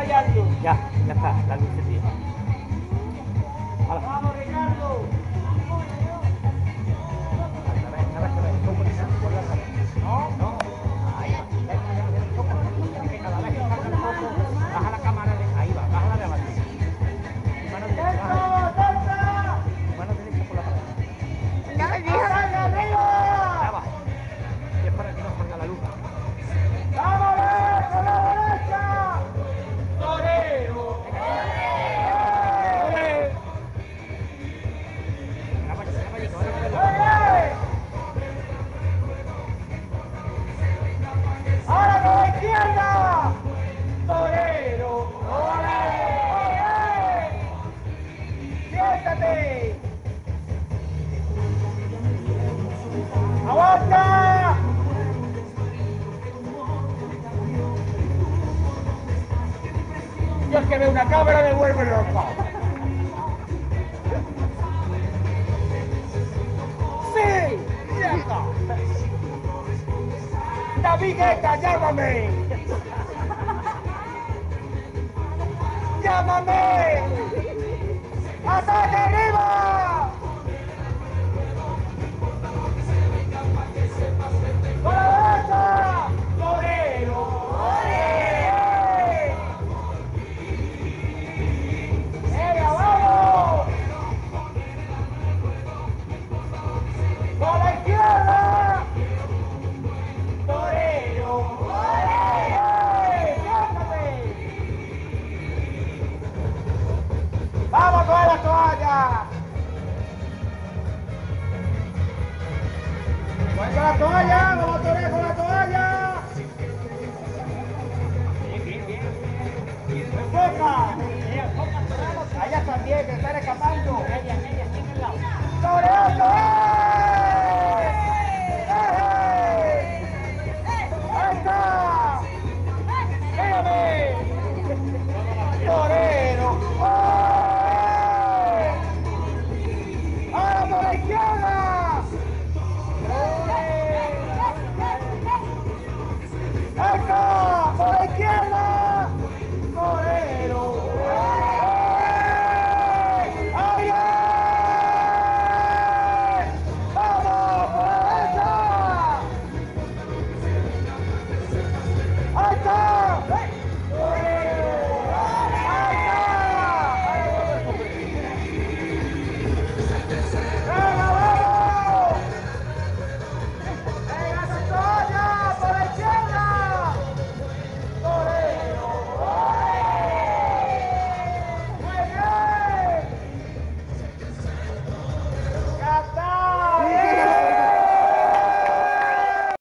ensayando. Ya, ya está, la lucecita. Vamos, Ricardo. Izquierda! ¡Torero! ¡Ole! ¡Siéntate! ¡Aguanta! Yo que veo una cámara me vuelvo loco. ¡David Guetta, llámame! ¡Llámame! ¡Ataque arriba! Toalla! ¡Voy con la toalla! ¡Vamos a torear con la toalla! ¡Enfoca! ¡A ellas también, que están escapando!